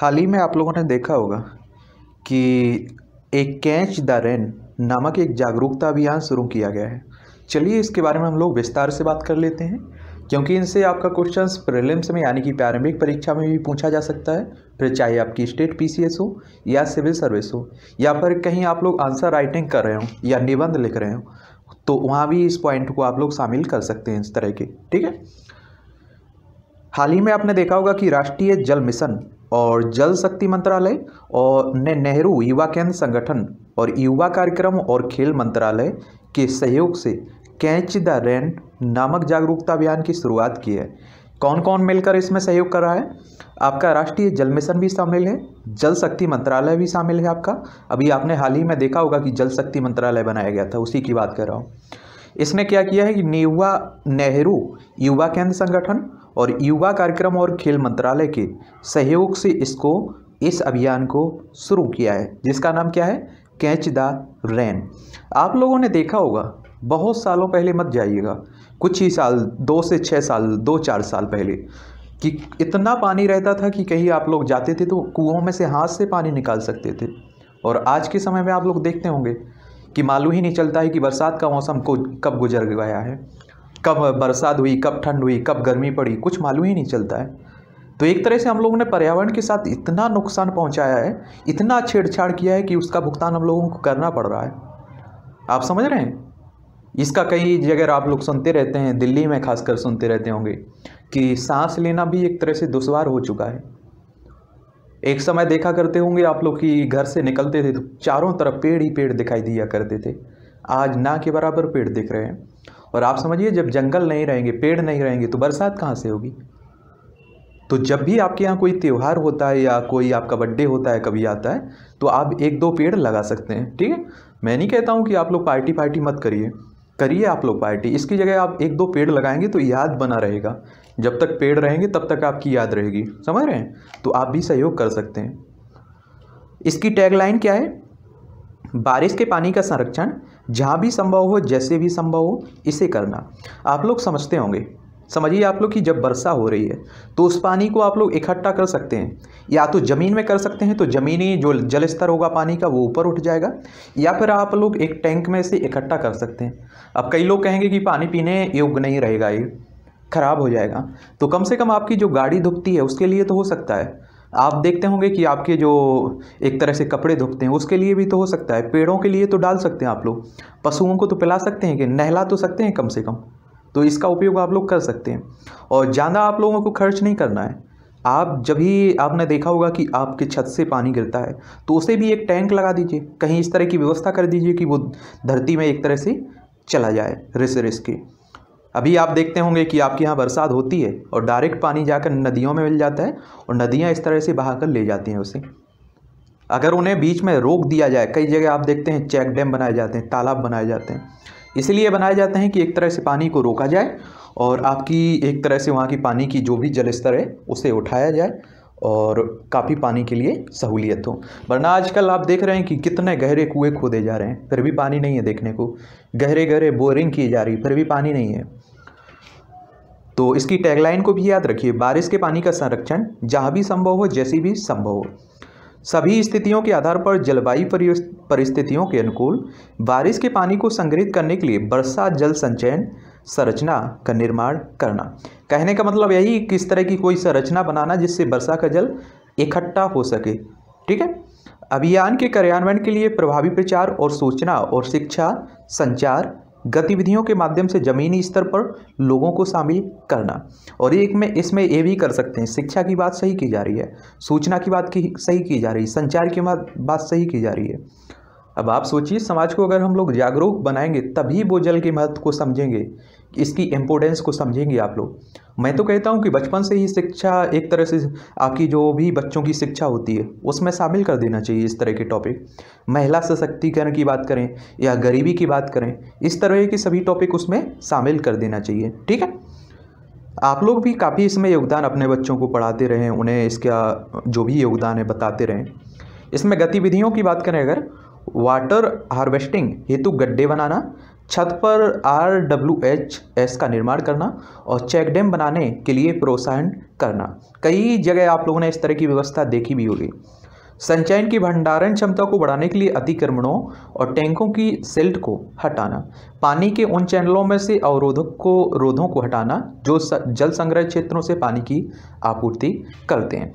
हाल ही में आप लोगों ने देखा होगा कि एक कैच द रेन नामक एक जागरूकता अभियान शुरू किया गया है। चलिए इसके बारे में हम लोग विस्तार से बात कर लेते हैं, क्योंकि इनसे आपका क्वेश्चन प्रीलिम्स में यानी कि प्रारंभिक परीक्षा में भी पूछा जा सकता है। फिर चाहे आपकी स्टेट पीसीएस हो या सिविल सर्विस हो, या फिर कहीं आप लोग आंसर राइटिंग कर रहे हो या निबंध लिख रहे हो तो वहाँ भी इस पॉइंट को आप लोग शामिल कर सकते हैं इस तरह के, ठीक है? हाल ही में आपने देखा होगा कि राष्ट्रीय जल मिशन और जल शक्ति मंत्रालय और ने नेहरू युवा केंद्र संगठन और युवा कार्यक्रम और खेल मंत्रालय के सहयोग से कैच द रेन नामक जागरूकता अभियान की शुरुआत की है। कौन कौन मिलकर इसमें सहयोग कर रहा है? आपका राष्ट्रीय जल मिशन भी शामिल है। जल शक्ति मंत्रालय भी शामिल है आपका। अभी आपने हाल ही में देखा होगा कि जल शक्ति मंत्रालय बनाया गया था, उसी की बात कर रहा हूँ। इसने क्या किया है कि युवा नेहरू युवा केंद्र संगठन और युवा कार्यक्रम और खेल मंत्रालय के सहयोग से इसको, इस अभियान को शुरू किया है, जिसका नाम क्या है? Catch the rain. आप लोगों ने देखा होगा, बहुत सालों पहले मत जाइएगा, कुछ ही साल, दो से छः साल, दो चार साल पहले, कि इतना पानी रहता था कि कहीं आप लोग जाते थे तो कुओं में से हाथ से पानी निकाल सकते थे। और आज के समय में आप लोग देखते होंगे कि मालूम ही नहीं चलता है कि बरसात का मौसम को, कब गुजर गया है। कब बरसात हुई, कब ठंड हुई, कब गर्मी पड़ी, कुछ मालूम ही नहीं चलता है। तो एक तरह से हम लोगों ने पर्यावरण के साथ इतना नुकसान पहुँचाया है, इतना छेड़छाड़ किया है कि उसका भुगतान हम लोगों को करना पड़ रहा है। आप समझ रहे हैं? इसका कई जगह आप लोग सुनते रहते हैं, दिल्ली में खासकर सुनते रहते होंगे, कि सांस लेना भी एक तरह से दुशवार हो चुका है। एक समय देखा करते होंगे आप लोग कि घर से निकलते थे तो चारों तरफ़ पेड़ ही पेड़ दिखाई दिया करते थे। आज ना के बराबर पेड़ दिख रहे हैं। और आप समझिए, जब जंगल नहीं रहेंगे, पेड़ नहीं रहेंगे तो बरसात कहाँ से होगी? तो जब भी आपके यहाँ कोई त्यौहार होता है या कोई आपका बर्थडे होता है, कभी आता है तो आप एक दो पेड़ लगा सकते हैं, ठीक है? मैं नहीं कहता हूँ कि आप लोग पार्टी पार्टी मत करिए करिए आप लोग पार्टी। इसकी जगह आप एक दो पेड़ लगाएँगे तो याद बना रहेगा। जब तक पेड़ रहेंगे, तब तक आपकी याद रहेगी, समझ रहे हैं? तो आप भी सहयोग कर सकते हैं। इसकी टैगलाइन क्या है? बारिश के पानी का संरक्षण जहाँ भी संभव हो, जैसे भी संभव हो, इसे करना। आप लोग समझते होंगे। समझिए आप लोग कि जब वर्षा हो रही है तो उस पानी को आप लोग इकट्ठा कर सकते हैं। या तो ज़मीन में कर सकते हैं तो ज़मीनी जो जल स्तर होगा पानी का, वो ऊपर उठ जाएगा। या फिर आप लोग एक टैंक में से इकट्ठा कर सकते हैं। अब कई लोग कहेंगे कि पानी पीने योग्य नहीं रहेगा, ये ख़राब हो जाएगा। तो कम से कम आपकी जो गाड़ी धुपती है, उसके लिए तो हो सकता है। आप देखते होंगे कि आपके जो एक तरह से कपड़े धुपते हैं, उसके लिए भी तो हो सकता है, पेड़ों के लिए तो डाल सकते हैं आप लोग। पशुओं को तो पिला सकते हैं कि नहला तो सकते हैं कम से कम तो इसका उपयोग आप लोग कर सकते हैं। और ज़्यादा आप लोगों को खर्च नहीं करना है। आप जब भी, आपने देखा होगा कि आपके छत से पानी गिरता है तो उसे भी एक टैंक लगा दीजिए। कहीं इस तरह की व्यवस्था कर दीजिए कि वो धरती में एक तरह से चला जाए रिस रिस के। अभी आप देखते होंगे कि आपके यहाँ बरसात होती है और डायरेक्ट पानी जाकर नदियों में मिल जाता है और नदियाँ इस तरह से बहा कर ले जाती हैं उसे। अगर उन्हें बीच में रोक दिया जाए, कई जगह आप देखते हैं चेक डैम बनाए जाते हैं, तालाब बनाए जाते हैं। इसलिए बनाए जाते हैं कि एक तरह से पानी को रोका जाए और आपकी एक तरह से वहाँ की पानी की जो भी जल स्तर है, उसे उठाया जाए और काफ़ी पानी के लिए सहूलियत हो। वरना आजकल आप देख रहे हैं कि कितने गहरे कुएँ खोदे जा रहे हैं, फिर भी पानी नहीं है देखने को। गहरे गहरे बोरिंग की जा रही, फिर भी पानी नहीं है। तो इसकी टैगलाइन को भी याद रखिए, बारिश के पानी का संरक्षण जहाँ भी संभव हो, जैसी भी संभव हो। सभी स्थितियों के आधार पर जलवायु परिस्थितियों के अनुकूल बारिश के पानी को संग्रहित करने के लिए वर्षा जल संचयन संरचना का निर्माण करना। कहने का मतलब यही किस तरह की कोई संरचना बनाना जिससे वर्षा का जल इकट्ठा हो सके, ठीक है? अभियान के कार्यान्वयन के लिए प्रभावी प्रचार और सूचना और शिक्षा संचार गतिविधियों के माध्यम से ज़मीनी स्तर पर लोगों को शामिल करना। और एक में इसमें ये भी कर सकते हैं, शिक्षा की बात सही की जा रही है, सूचना की बात की सही की जा रही है, संचार की बात बात सही की जा रही है। अब आप सोचिए, समाज को अगर हम लोग जागरूक बनाएँगे, तभी वो जल के महत्व को समझेंगे। इसकी इम्पोर्टेंस को समझेंगे आप लोग। मैं तो कहता हूँ कि बचपन से ही शिक्षा एक तरह से आपकी जो भी बच्चों की शिक्षा होती है, उसमें शामिल कर देना चाहिए इस तरह के टॉपिक महिला सशक्तिकरण की बात करें या गरीबी की बात करें, इस तरह के सभी टॉपिक उसमें शामिल कर देना चाहिए, ठीक है? आप लोग भी काफ़ी इसमें योगदान अपने बच्चों को पढ़ाते रहें, उन्हें इसका जो भी योगदान है बताते रहें। इसमें गतिविधियों की बात करें अगर वाटर हार्वेस्टिंग हेतु गड्ढे बनाना छत पर आर डब्ल्यू एच एस का निर्माण करना और चेक डैम बनाने के लिए प्रोत्साहन करना। कई जगह आप लोगों ने इस तरह की व्यवस्था देखी भी होगी। संचयन की भंडारण क्षमता को बढ़ाने के लिए अतिक्रमणों और टैंकों की सिल्ट को हटाना, पानी के उन चैनलों में से अवरोधक को, रोधों को हटाना जो जल संग्रह क्षेत्रों से पानी की आपूर्ति करते हैं।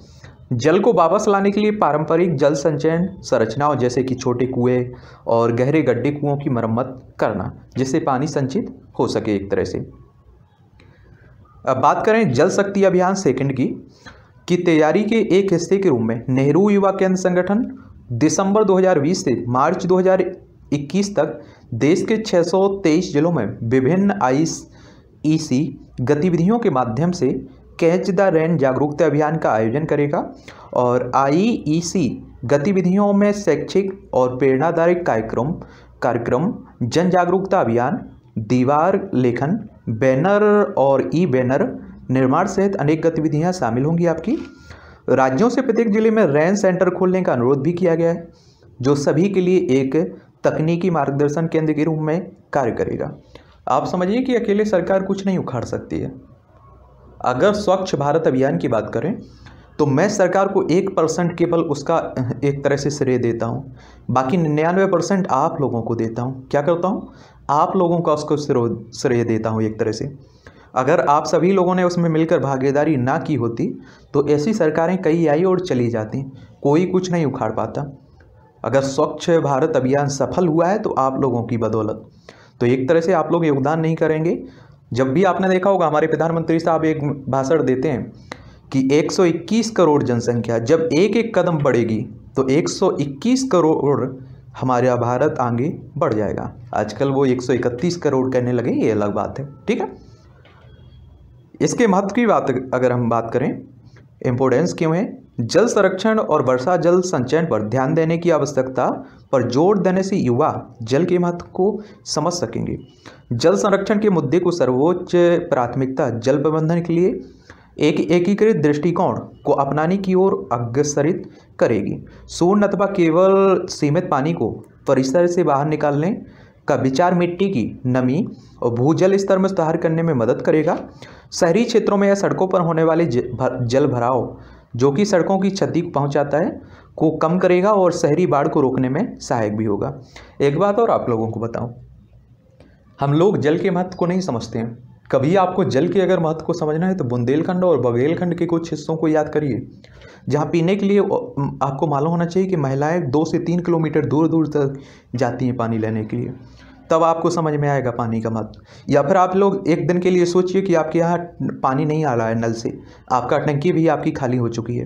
जल को वापस लाने के लिए पारंपरिक जल संचयन संरचनाओं जैसे कि छोटे कुएँ और गहरे गड्ढे कुओं की मरम्मत करना, जिससे पानी संचित हो सके एक तरह से। अब बात करें जल शक्ति अभियान सेकंड की की तैयारी के एक हिस्से के रूप में नेहरू युवा केंद्र संगठन दिसंबर 2020 से मार्च 2021 तक देश के 623 जिलों में विभिन्न आई गतिविधियों के माध्यम से कैच द रैन जागरूकता अभियान का आयोजन करेगा और आईईसी गतिविधियों में शैक्षिक और प्रेरणादायक कार्यक्रम कार्यक्रम, जन जागरूकता अभियान, दीवार लेखन, बैनर और ई बैनर निर्माण सहित अनेक गतिविधियाँ शामिल होंगी आपकी। राज्यों से प्रत्येक ज़िले में रैन सेंटर खोलने का अनुरोध भी किया गया है, जो सभी के लिए एक तकनीकी मार्गदर्शन केंद्र के रूप में कार्य करेगा। आप समझिए कि अकेले सरकार कुछ नहीं उखाड़ सकती है। अगर स्वच्छ भारत अभियान की बात करें तो मैं सरकार को एक परसेंट केवल उसका एक तरह से श्रेय देता हूँ। बाकी निन्यानवे परसेंट आप लोगों को देता हूँ। क्या करता हूँ? आप लोगों का उसको श्रेय देता हूँ एक तरह से। अगर आप सभी लोगों ने उसमें मिलकर भागीदारी ना की होती तो ऐसी सरकारें कई आई और चली जाती। कोई कुछ नहीं उखाड़ पाता। अगर स्वच्छ भारत अभियान सफल हुआ है तो आप लोगों की बदौलत। तो एक तरह से आप लोग योगदान नहीं करेंगे। जब भी आपने देखा होगा, हमारे प्रधानमंत्री साहब एक भाषण देते हैं कि 121 करोड़ जनसंख्या, जब एक एक कदम बढ़ेगी तो 121 करोड़ हमारा भारत आगे बढ़ जाएगा। आजकल वो 131 करोड़ कहने लगे, ये अलग बात है, ठीक है? इसके महत्व की बात अगर हम बात करें इम्पोर्टेंस क्यों है? जल संरक्षण और वर्षा जल संचयन पर ध्यान देने की आवश्यकता पर ज़ोर देने से युवा जल के महत्व को समझ सकेंगे। जल संरक्षण के मुद्दे को सर्वोच्च प्राथमिकता जल प्रबंधन के लिए एक एकीकृत दृष्टिकोण को अपनाने की ओर अग्रसरित करेगी। शून्य अथवा केवल सीमित पानी को परिसर से बाहर निकालने का विचार मिट्टी की नमी और भूजल स्तर में सुधार करने में मदद करेगा। शहरी क्षेत्रों में या सड़कों पर होने वाले जल भराव जो कि सड़कों की क्षति पहुंचाता है, को कम करेगा और शहरी बाढ़ को रोकने में सहायक भी होगा। एक बात और आप लोगों को बताऊँ। हम लोग जल के महत्व को नहीं समझते हैं। कभी आपको जल के अगर महत्व को समझना है तो बुंदेलखंड और बघेलखंड के कुछ हिस्सों को याद करिए, जहाँ पीने के लिए आपको मालूम होना चाहिए कि महिलाएँ दो से तीन किलोमीटर दूर दूर तक जाती हैं पानी लेने के लिए। तब आपको समझ में आएगा पानी का महत्व। या फिर आप लोग एक दिन के लिए सोचिए कि आपके यहाँ पानी नहीं आ रहा है नल से। आपका टंकी भी आपकी खाली हो चुकी है।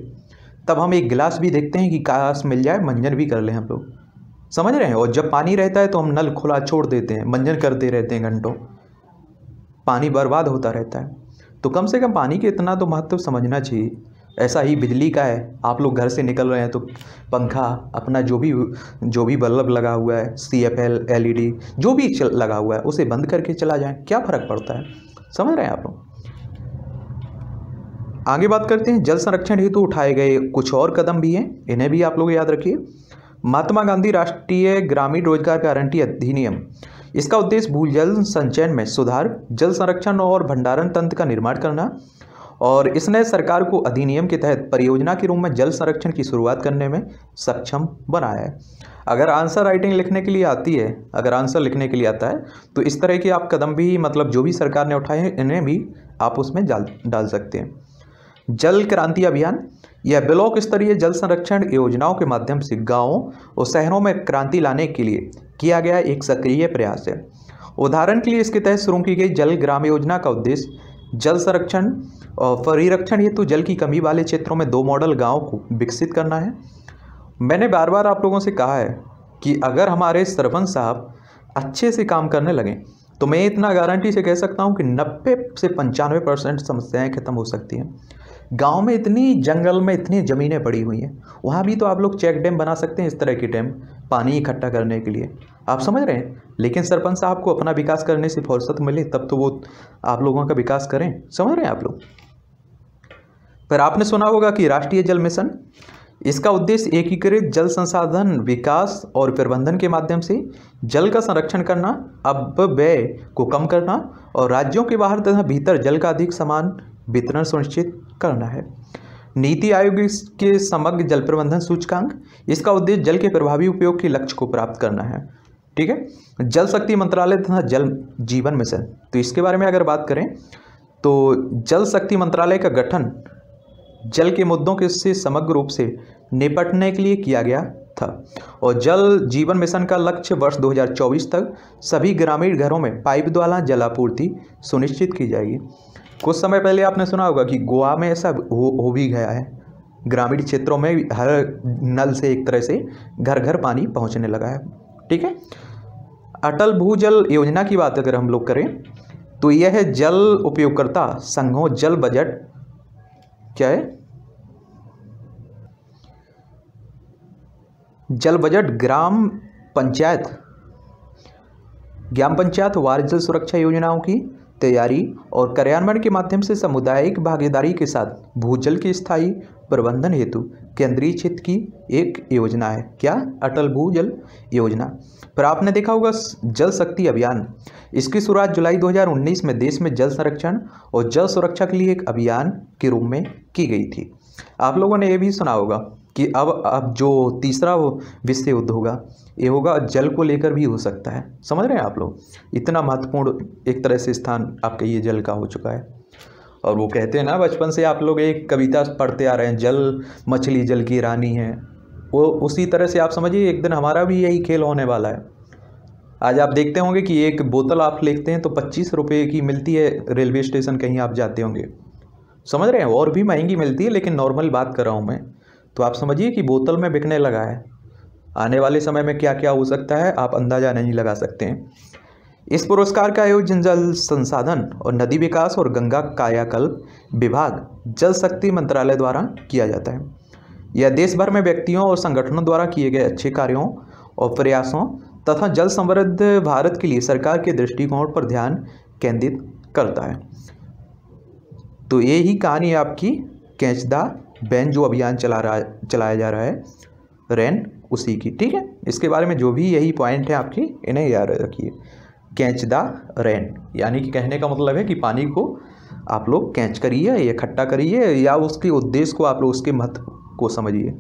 तब हम एक गिलास भी देखते हैं कि काश मिल जाए मंजन भी कर लें हम लोग। समझ रहे हैं? और जब पानी रहता है तो हम नल खुला छोड़ देते हैं मंजन करते रहते हैं घंटों। पानी बर्बाद होता रहता है। तो कम से कम पानी के इतना तो महत्व समझना चाहिए। ऐसा ही बिजली का है। आप लोग घर से निकल रहे हैं तो पंखा, अपना जो भी जो भी बल्ब लगा हुआ है C F L L E D जो भी लगा हुआ है, उसे बंद करके चला जाए। क्या फ़र्क पड़ता है? समझ रहे हैं आप लोग? आगे बात करते हैं। जल संरक्षण हेतु उठाए गए कुछ और कदम भी हैं। इन्हें भी आप लोग याद रखिए। महात्मा गांधी राष्ट्रीय ग्रामीण रोज़गार गारंटी अधिनियम। इसका उद्देश्य भूजल संचयन में सुधार, जल संरक्षण और भंडारण तंत्र का निर्माण करना और इसने सरकार को अधिनियम के तहत परियोजना के रूप में जल संरक्षण की शुरुआत करने में सक्षम बनाया है। अगर आंसर राइटिंग लिखने के लिए आती है, अगर आंसर लिखने के लिए आता है तो इस तरह के आप कदम भी मतलब जो भी सरकार ने उठाए हैं, इन्हें भी आप उसमें डाल डाल सकते हैं। जल क्रांति अभियान, यह ब्लॉक स्तरीय जल संरक्षण योजनाओं के माध्यम से गाँवों और शहरों में क्रांति लाने के लिए किया गया एक सक्रिय प्रयास है। उदाहरण के लिए इसके तहत शुरू की गई जल ग्राम योजना का उद्देश्य जल संरक्षण और परिरक्षण हेतु जल की कमी वाले क्षेत्रों में दो मॉडल गाँव को विकसित करना है। मैंने बार बार आप लोगों से कहा है कि अगर हमारे सरपंच साहब अच्छे से काम करने लगें तो मैं इतना गारंटी से कह सकता हूँ कि नब्बे से पंचानवे परसेंट समस्याएँ ख़त्म हो सकती हैं। गाँव में इतनी, जंगल में इतनी ज़मीनें पड़ी हुई हैं, वहाँ भी तो आप लोग चेक डैम बना सकते हैं इस तरह के डैम, पानी इकट्ठा करने के लिए। आप समझ रहे हैं? लेकिन सरपंच साहब को अपना विकास करने से फुर्सत मिले, तब तो वो आप लोगों का विकास करें। समझ रहे हैं आप लोग? पर आपने सुना होगा कि राष्ट्रीय जल मिशन, इसका उद्देश्य एकीकृत जल संसाधन विकास और प्रबंधन के माध्यम से जल का संरक्षण करना अपव्यय को कम करना और राज्यों के बाहर तथा भीतर जल का अधिक समान वितरण सुनिश्चित करना है। नीति आयोग के समग्र जल प्रबंधन सूचकांक, इसका उद्देश्य जल के प्रभावी उपयोग के लक्ष्य को प्राप्त करना है। ठीक है? जल शक्ति मंत्रालय तथा जल जीवन मिशन। तो इसके बारे में अगर बात करें तो जल शक्ति मंत्रालय का गठन जल के मुद्दों के से समग्र रूप से निपटने के लिए किया गया था। और जल जीवन मिशन का लक्ष्य वर्ष 2024 तक सभी ग्रामीण घरों में पाइप द्वारा जलापूर्ति सुनिश्चित की जाएगी। कुछ समय पहले आपने सुना होगा कि गोवा में ऐसा हो, हो भी गया है। ग्रामीण क्षेत्रों में हर नल से एक तरह से घर घर पानी पहुँचने लगा है। ठीक है? अटल भूजल योजना की बात अगर हम लोग करें तो यह है जल उपयोगकर्ता संघों, जल बजट, क्या है? जल बजट ग्राम पंचायत ग्राम पंचायत वार्ड जल सुरक्षा योजनाओं की तैयारी और कार्यान्वयन के माध्यम से सामुदायिक भागीदारी के साथ भूजल के स्थायी प्रबंधन हेतु केंद्रीय क्षेत्र की एक योजना है। क्या? अटल भूजल योजना। पर आपने देखा होगा, जल शक्ति अभियान। इसकी शुरुआत जुलाई 2019 में देश में जल संरक्षण और जल सुरक्षा के लिए एक अभियान के रूप में की गई थी। आप लोगों ने यह भी सुना होगा कि अब अब जो तीसरा विश्व युद्ध होगा ये होगा जल को लेकर भी हो सकता है। समझ रहे हैं आप लोग? इतना महत्वपूर्ण एक तरह से स्थान आपके ये जल का हो चुका है। और वो कहते हैं ना, बचपन से आप लोग एक कविता पढ़ते आ रहे हैं, जल, मछली, जल की रानी है। वो उसी तरह से आप समझिए, एक दिन हमारा भी यही खेल होने वाला है। आज आप देखते होंगे कि एक बोतल आप लेते हैं तो पच्चीस रुपये की मिलती है रेलवे स्टेशन, कहीं आप जाते होंगे। समझ रहे हैं? और भी महँगी मिलती है, लेकिन नॉर्मल बात कर रहा हूँ मैं। तो आप समझिए कि बोतल में बिकने लगा है। आने वाले समय में क्या क्या हो सकता है, आप अंदाज़ा नहीं लगा सकते हैं। इस पुरस्कार का आयोजन जल संसाधन और नदी विकास और गंगा कायाकल्प विभाग, जल शक्ति मंत्रालय द्वारा किया जाता है। यह देश भर में व्यक्तियों और संगठनों द्वारा किए गए अच्छे कार्यों और प्रयासों तथा जल समृद्ध भारत के लिए सरकार के दृष्टिकोण पर ध्यान केंद्रित करता है। तो ये ही कहानी आपकी कैचदा बैन जो अभियान चला रहा, चलाया जा रहा है, रैन। उसी की, ठीक है? इसके बारे में जो भी यही पॉइंट है आपकी, इन्हें याद रखिए। कैच द रेन, यानी कि कहने का मतलब है कि पानी को आप लोग कैच करिए, इकट्ठा करिए, या उसके उद्देश्य को आप लोग उसके महत्व को समझिए।